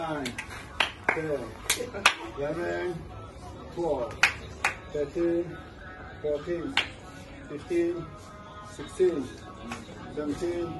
nine, ten, eleven, twelve, thirteen, fourteen, fifteen, sixteen, seventeen,